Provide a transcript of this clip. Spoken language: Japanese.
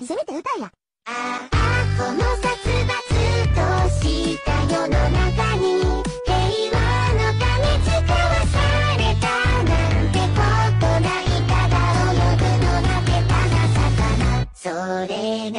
らせめて歌えや。この殺伐とした世の中に、平和の金使わされたなんてことないただ泳ぐのが下手な魚。それが